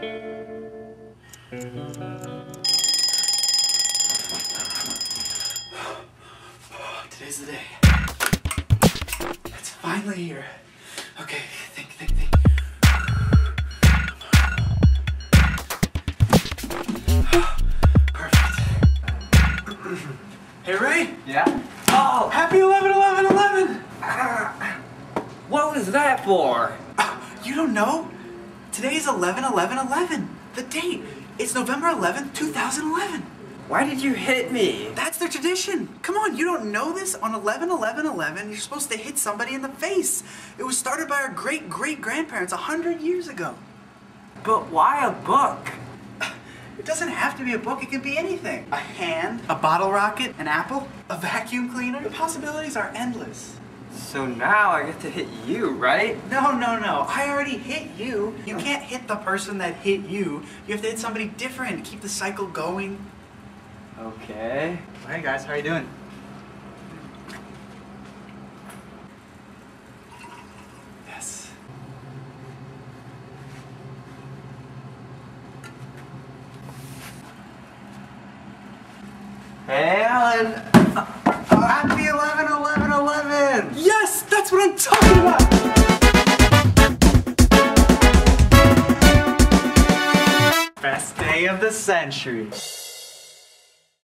Oh, today's the day. It's finally here. Okay, think, think, think. Perfect. hey, Ray. Yeah? Oh, happy 11 11 11. Ah. What was that for? Uh, you don't know? Today's 11 11 11. The date. It's November 11th, 2011. Why did you hit me? That's their tradition. Come on, you don't know this? On 11 11 11, you're supposed to hit somebody in the face. It was started by our great great grandparents 100 years ago. But why a book? It doesn't have to be a book, it can be anything. A hand, a bottle rocket, an apple, a vacuum cleaner. The possibilities are endless. So now I get to hit you, right? No, no, no. I already hit you. You oh. can't hit the person that hit you. You have to hit somebody different. Keep the cycle going. Okay. Hey guys, how are you doing? Yes. Hey, Alan. Uh, uh, happy 11 11 Day of the century.